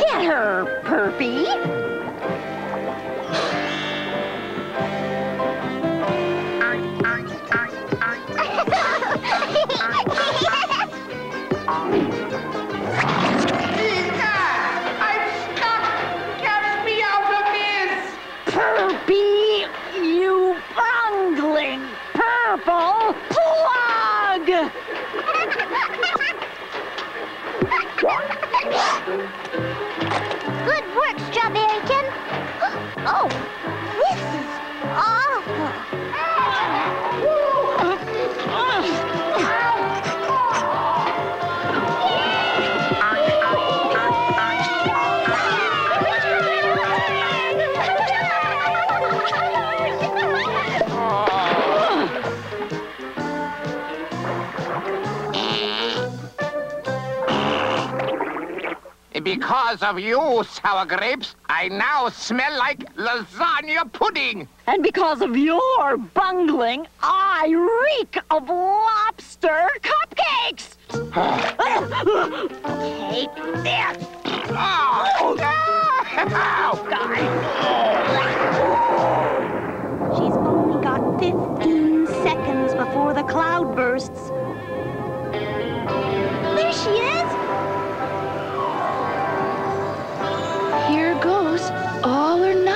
Speaker 7: Get her, Perpy.
Speaker 2: Good work, Strawberrykin. Oh, this is awful.
Speaker 6: Because of you, sour grapes, I now smell like lasagna pudding.
Speaker 7: And because of your bungling, I reek of lobster cupcakes!
Speaker 6: okay, there. Oh,
Speaker 12: She's only got 15 seconds before the cloud bursts. There she is!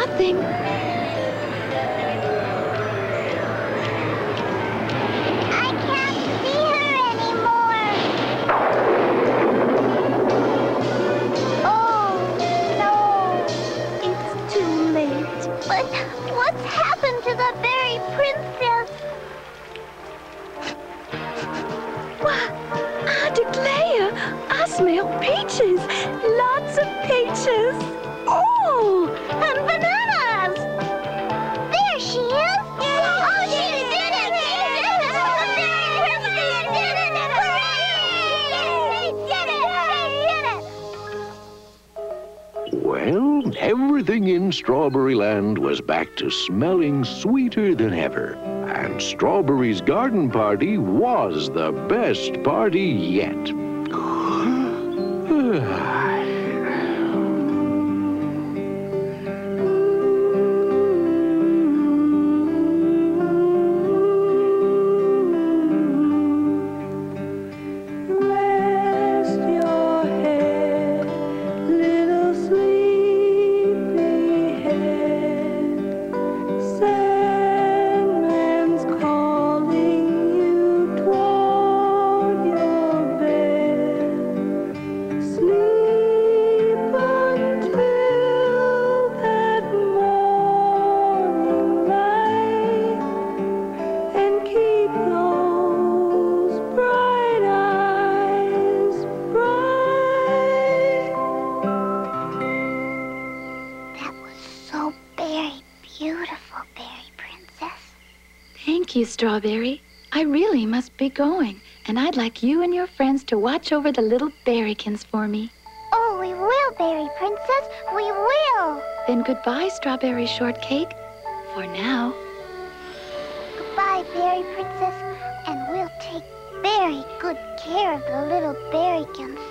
Speaker 14: Nothing.
Speaker 2: I can't see her anymore. Oh, no.
Speaker 12: It's too late.
Speaker 2: But what's happened to the princess?
Speaker 14: Declare, I smell peaches. Lots of peaches.
Speaker 2: Oh,
Speaker 1: everything in Strawberry Land was back to smelling sweeter than ever. And Strawberry's garden party was the best party yet.
Speaker 14: Strawberry. I really must be going, and I'd like you and your friends to watch over the little berrykins for me.
Speaker 2: Oh, we will, Berry Princess. We will.
Speaker 14: Then goodbye, Strawberry Shortcake. For now.
Speaker 2: Goodbye, Berry Princess. And we'll take very good care of the little berrykins.